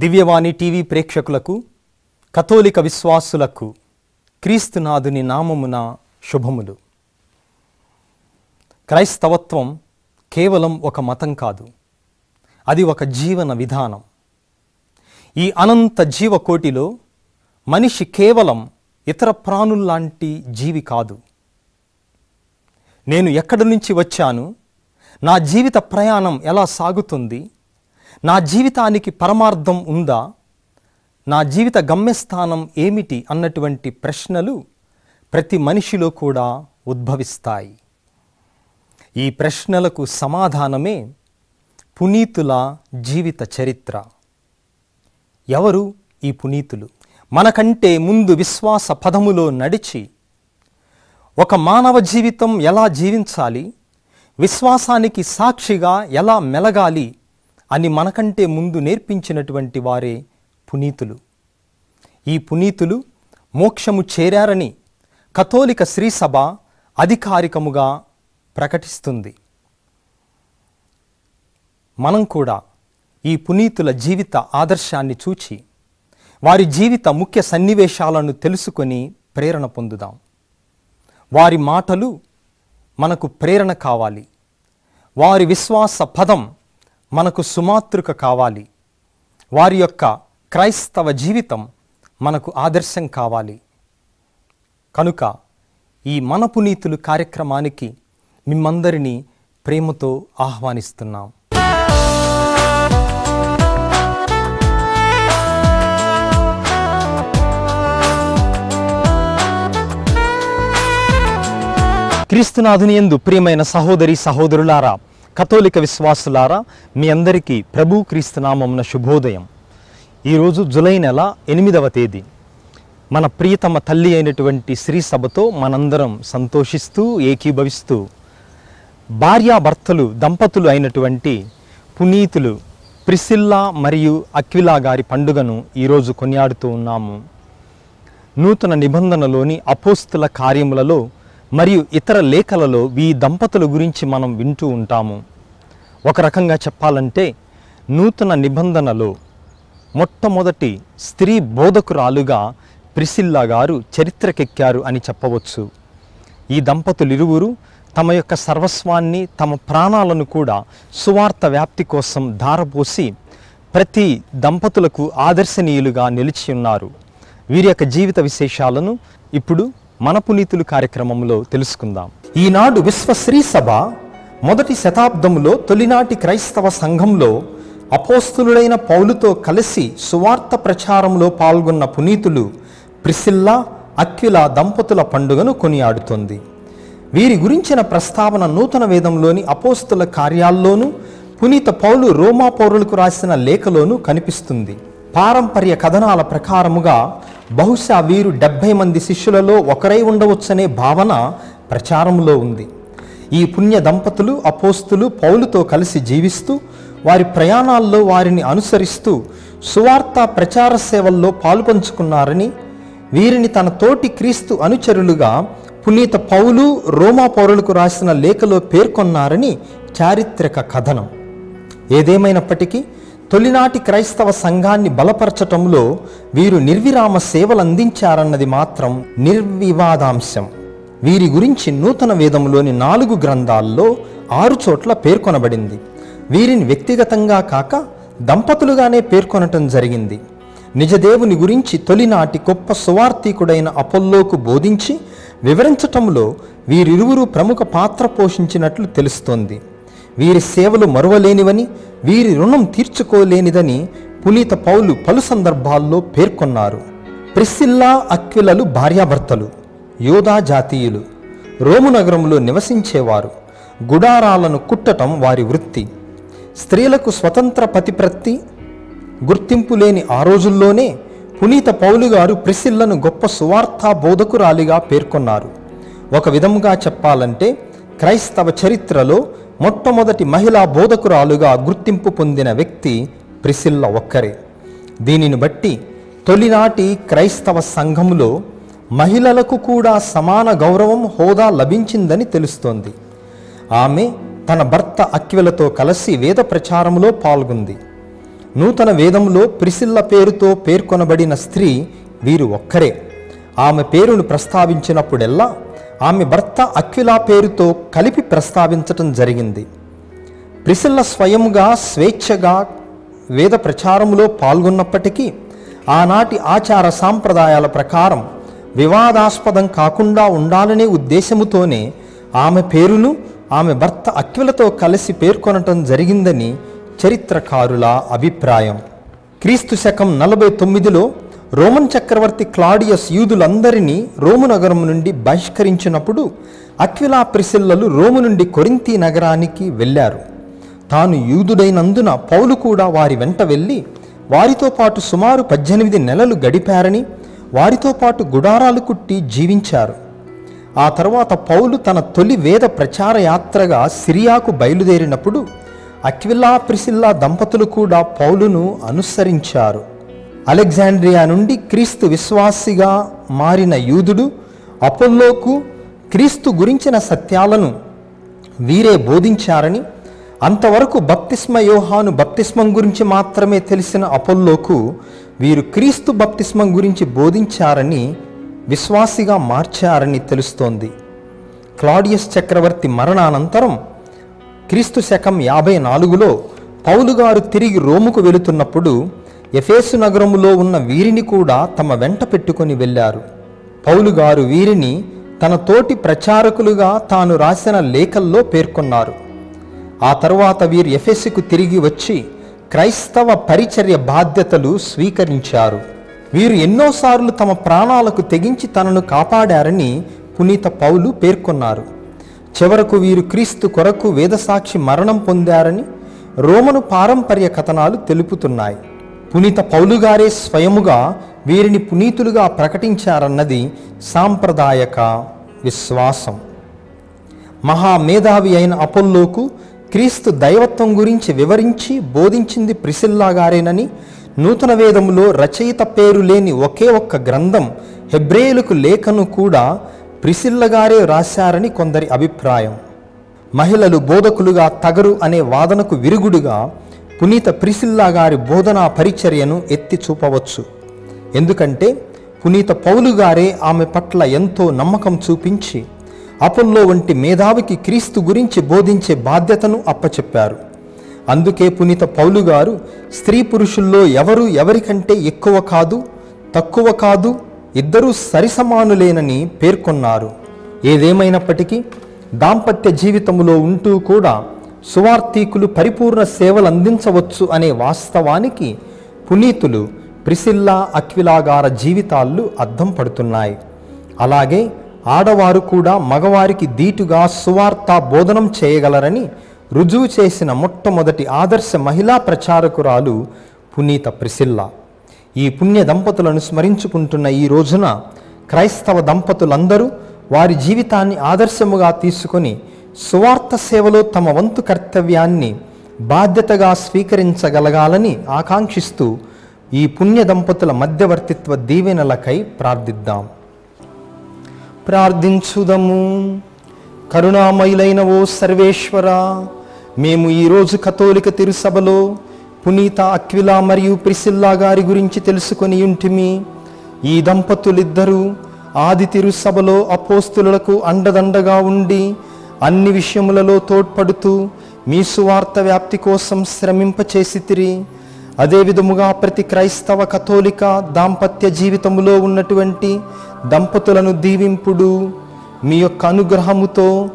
దివ్యవాణి TV ప్రేక్షకులకు కథోలిక విశ్వాసులకు క్రీస్తునాథుని నామమున శుభములు. క్రైస్తవత్వం కేవలం ఒక మతం కాదు అది ఒక జీవన విధానం. ఈ అనంత జీవకోటిలో మనిషి కేవలం ఇతర ప్రాణుల్లాంటి జీవి కాదు. నేను ఎక్కడి నుంచి వచ్చాను నా జీవిత ప్రయాణం ఎలా సాగుతుంది నా జీవితానికి పరమార్థం ఉందా? నా జీవిత గమ్యస్థానం ఏమిటి? అన్నటువంటి ప్రశ్నలు ప్రతి మనిషిలో కూడా ఉద్భవిస్తాయి. ఈ ప్రశ్నలకు సమాధానమే పునీతుల జీవిత చరిత్ర. ఎవరు ఈ పునీతులు? మనకంటే ముందు విశ్వాస పదములో నడిచి ఒక మానవ జీవితం ఎలా జీవించాలి? విశ్వాసానికి సాక్షిగా ఎలా మెలగాలి? అని మనకంటే ముందు నేర్పించినటువంటి వారే పునీతులు. ఈ పునీతులు మోక్షము చేరారని కథోలిక శ్రీసభ అధికారికముగా ప్రకటిస్తుంది. మనం కూడా ఈ పునీతుల జీవిత ఆదర్శాన్ని చూచి వారి జీవిత ముఖ్య సన్నివేశాలను తెలుసుకొని ప్రేరణ పొందుదాం. వారి మాటలు మనకు ప్రేరణ కావాలి. వారి విశ్వాస పదం మనకు సుమాతృక కావాలి. వారి యొక్క క్రైస్తవ జీవితం మనకు ఆదర్శం కావాలి. కనుక ఈ మన పునీతులు కార్యక్రమానికి మిమ్మందరినీ ప్రేమతో ఆహ్వానిస్తున్నాం. క్రీస్తునాథుని యందు ప్రియమైన సహోదరి సహోదరులారా కథోలిక విశ్వాసులారా మీ అందరికీ ప్రభు క్రీస్తునామమున శుభోదయం. ఈరోజు జులై నెల ఎనిమిదవ తేదీ. మన ప్రియతమ తల్లి అయినటువంటి శ్రీ సభతో మనందరం సంతోషిస్తూ ఏకీభవిస్తూ భార్యాభర్తలు దంపతులు అయినటువంటి పునీతులు ప్రిసిల్లా మరియు అక్విలా గారి పండుగను ఈరోజు కొనియాడుతూ ఉన్నాము. నూతన నిబంధనలోని అపోస్తుల కార్యములలో మరియు ఇతర లేఖలలో ఈ దంపతుల గురించి మనం వింటూ ఉంటాము. ఒక రకంగా చెప్పాలంటే నూతన నిబంధనలో మొట్టమొదటి స్త్రీ బోధకురాలుగా ప్రిసిల్లా గారు చరిత్రకెక్కారు అని చెప్పవచ్చు. ఈ దంపతులిరువురు తమ యొక్క సర్వస్వాన్ని తమ ప్రాణాలను కూడా సువార్త వ్యాప్తి కోసం ధారపోసి ప్రతి దంపతులకు ఆదర్శనీయులుగా నిలిచి ఉన్నారు. వీరి యొక్క జీవిత విశేషాలను ఇప్పుడు మన పునీతులు కార్యక్రమంలో తెలుసుకుందాం. ఈనాడు విశ్వశ్రీ సభ మొదటి శతాబ్దంలో తొలినాటి క్రైస్తవ సంఘంలో అపోస్తులుడైన పౌలుతో కలిసి సువార్త ప్రచారంలో పాల్గొన్న పునీతులు ప్రిసిల్లా అక్విలా దంపతుల పండుగను కొనియాడుతోంది. వీరి గురించిన ప్రస్తావన నూతన వేదంలోని అపోస్తుల కార్యాల్లోనూ పునీత పౌలు రోమా పౌరులకు రాసిన లేఖలోనూ కనిపిస్తుంది. పారంపర్య కథనాల ప్రకారముగా బహుశా వీరు డెబ్భై మంది శిష్యులలో ఒకరై ఉండవచ్చనే భావన ప్రచారంలో ఉంది. ఈ పుణ్య దంపతులు అపోస్తులు పౌలుతో కలిసి జీవిస్తూ వారి ప్రయాణాల్లో వారిని అనుసరిస్తూ సువార్త ప్రచార సేవల్లో పాలుపంచుకున్నారని వీరిని తన తోటి క్రీస్తు అనుచరులుగా పునీత పౌలు రోమా పౌరులకు రాసిన లేఖలో పేర్కొన్నారని చారిత్రక కథనం. ఏదేమైనప్పటికీ తొలినాటి క్రైస్తవ సంఘాన్ని బలపరచటంలో వీరు నిర్విరామ సేవలు అందించారన్నది మాత్రం నిర్వివాదాంశం. వీరి గురించి నూతన వేదంలోని నాలుగు గ్రంథాల్లో ఆరు చోట్ల పేర్కొనబడింది. వీరిని వ్యక్తిగతంగా కాక దంపతులుగానే పేర్కొనటం జరిగింది. నిజదేవుని గురించి తొలినాటి గొప్ప సువార్థికుడైన అపోల్లోకు బోధించి వివరించటంలో వీరిరువురు ప్రముఖ పాత్ర పోషించినట్లు తెలుస్తోంది. వీరి సేవలు మరువలేనివని వీరి రుణం తీర్చుకోలేనిదని పునీత పౌలు పలు సందర్భాల్లో పేర్కొన్నారు. ప్రిసిల్లా అక్విలలు భార్యాభర్తలు యోధా జాతీయులు రోము నగరంలో నివసించేవారు గుడారాలను కుట్టటం వారి వృత్తి స్త్రీలకు స్వతంత్ర పతిప్రత్తి గుర్తింపు లేని ఆ రోజుల్లోనే పునీత పౌలు గారు ప్రిసిల్లను గొప్ప సువార్తా బోధకురాలిగా పేర్కొన్నారు. ఒక విధముగా చెప్పాలంటే క్రైస్తవ చరిత్రలో మొట్టమొదటి మహిళా బోధకురాలుగా గుర్తింపు పొందిన వ్యక్తి ప్రిసిల్ల ఒక్కరే. దీనిని బట్టి తొలినాటి క్రైస్తవ సంఘంలో మహిళలకు కూడా సమాన గౌరవం హోదా లభించిందని తెలుస్తోంది. ఆమె తన భర్త అక్విలతో కలిసి వేద ప్రచారంలో పాల్గొంది. నూతన వేదంలో ప్రిసిల్ల పేరుతో పేర్కొనబడిన స్త్రీ వీరు ఒక్కరే. ఆమె పేరును ప్రస్తావించినప్పుడెల్లా ఆమె భర్త అక్విలా పేరుతో కలిపి ప్రస్తావించటం జరిగింది. ప్రిసిల్ల స్వయంగా స్వేచ్ఛగా వేద ప్రచారంలో పాల్గొన్నప్పటికీ ఆనాటి ఆచార సాంప్రదాయాల ప్రకారం వివాదాస్పదం కాకుండా ఉండాలనే ఉద్దేశముతోనే ఆమె పేరును ఆమె భర్త అక్విలతో కలిసి పేర్కొనటం జరిగిందని చరిత్రకారుల అభిప్రాయం. క్రీస్తు శకం నలభై తొమ్మిదిలో రోమన్ చక్రవర్తి క్లాడియస్ యూదులందరినీ రోము నగరం నుండి బహిష్కరించినప్పుడు అక్విలా ప్రిసిల్లలు రోము నుండి కొరింతి నగరానికి వెళ్ళారు. తాను యూదుడైనందున పౌలు కూడా వారి వెంట వెళ్ళి వారితో పాటు సుమారు పద్దెనిమిది నెలలు గడిపారని వారితో పాటు గుడారాలు కుట్టి జీవించారు. ఆ తర్వాత పౌలు తన తొలి వేద ప్రచార యాత్రగా సిరియాకు బయలుదేరినప్పుడు అక్విల్లా ప్రిసిల్లా దంపతులు కూడా పౌలును అనుసరించారు. అలెగ్జాండ్రియా నుండి క్రీస్తు విశ్వాసిగా మారిన యూదుడు అపోల్లోకు క్రీస్తు గురించిన సత్యాలను వీరే బోధించారని అంతవరకు బప్తిస్మ యోహాను బప్తిస్మం గురించి మాత్రమే తెలిసిన అపోల్లోకు వీరు క్రీస్తు బప్తిస్మం గురించి బోధించారని విశ్వాసిగా మార్చారని తెలుస్తోంది. క్లాడియస్ చక్రవర్తి మరణానంతరం క్రీస్తు శకం యాభై నాలుగులో పౌలు గారు తిరిగి రోముకు వెళుతున్నప్పుడు ఎఫేసు నగరములో ఉన్న వీరిని కూడా తమ వెంట పెట్టుకొని వెళ్ళారు. పౌలు గారు వీరిని తన తోటి ప్రచారకులుగా తాను రాసిన లేఖల్లో పేర్కొన్నారు. ఆ తరువాత వీరు ఎఫెసుకు తిరిగి వచ్చి క్రైస్తవ పరిచర్య బాధ్యతలు స్వీకరించారు. వీరు ఎన్నోసార్లు తమ ప్రాణాలకు తెగించి తనను కాపాడారని పునీత పౌలు పేర్కొన్నారు. చివరకు వీరు క్రీస్తు కొరకు వేదసాక్షి మరణం పొందారని రోమను పారంపర్య కథనాలు తెలుపుతున్నాయి. పునీత పౌలు గారే స్వయముగా వీరిని పునీతులుగా ప్రకటించారన్నది సాంప్రదాయక విశ్వాసం. మహామేధావి అయిన అపోల్లోకు క్రీస్తు దైవత్వం గురించి వివరించి బోధించింది ప్రిసిల్లా గారేనని నూతన వేదములో రచయిత పేరు లేని ఒకే ఒక్క గ్రంథం హెబ్రేయులకు లేఖను కూడా ప్రిసిల్ల గారే రాశారని కొందరి అభిప్రాయం. మహిళలు బోధకులుగా తగరు అనే వాదనకు విరుగుడుగా పునీత ప్రిసిల్లా గారి బోధనా పరిచర్యను ఎత్తి చూపవచ్చు. ఎందుకంటే పునీత పౌలు గారే ఆమె పట్ల ఎంతో నమ్మకం చూపించి అపోల్లో వంటి మేధావికి క్రీస్తు గురించి బోధించే బాధ్యతను అప్పచెప్పారు. అందుకే పునీత పౌలు గారు స్త్రీ పురుషుల్లో ఎవరు ఎవరికంటే ఎక్కువ కాదు తక్కువ కాదు ఇద్దరూ సరిసమానులేనని పేర్కొన్నారు. ఏదేమైనప్పటికీ దాంపత్య జీవితంలో ఉంటూ కూడా సువార్థీకులు పరిపూర్ణ సేవలు అందించవచ్చు అనే వాస్తవానికి పునీతులు ప్రిసిల్లా అక్విలాగార జీవితాలు అద్దం పడుతున్నాయి. అలాగే ఆడవారు కూడా మగవారికి దీటుగా సువార్త బోధనం చేయగలరని రుజువు చేసిన మొట్టమొదటి ఆదర్శ మహిళా ప్రచారకురాలు పునీత ప్రిసిల్లా. ఈ పుణ్య దంపతులను స్మరించుకుంటున్న ఈ రోజున క్రైస్తవ దంపతులందరూ వారి జీవితాన్ని ఆదర్శముగా తీసుకొని సువార్త సేవలో తమ వంతు కర్తవ్యాన్ని బాధ్యతగా స్వీకరించగలగాలని ఆకాంక్షిస్తూ ఈ పుణ్య దంపతుల మధ్యవర్తిత్వ దీవెనలకై ప్రార్థిద్దాం. ప్రార్థించుదము. కరుణామయులైన ఓ సర్వేశ్వర మేము ఈరోజు కథోలిక తిరుసభలో పునీత అక్విలా మరియు ప్రిసిల్లా గారి గురించి తెలుసుకొని ఉంటిమి. ఈ దంపతులిద్దరూ ఆది తిరుసభలో అపోస్తులకు అండదండగా ఉండి అన్ని విషయములలో తోడ్పడుతూ మీ సువార్త వ్యాప్తి కోసం శ్రమింపచేసితిరి. అదే విధముగా ప్రతి క్రైస్తవ కథోలిక దాంపత్య జీవితములో ఉన్నటువంటి దంపతులను దీవింపుడు మీ యొక్క అనుగ్రహముతో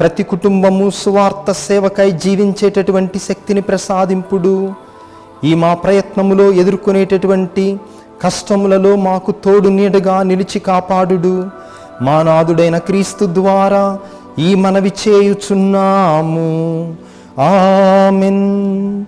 ప్రతి కుటుంబము సువార్త సేవకై జీవించేటటువంటి శక్తిని ప్రసాదింపుడు. ఈ మా ప్రయత్నములో ఎదుర్కొనేటటువంటి కష్టములలో మాకు తోడు నీడగా నిలిచి కాపాడుడు. మా నాదుడైన క్రీస్తు ద్వారా ఈ మనవి చేయుచున్నాము. ఆమెన్.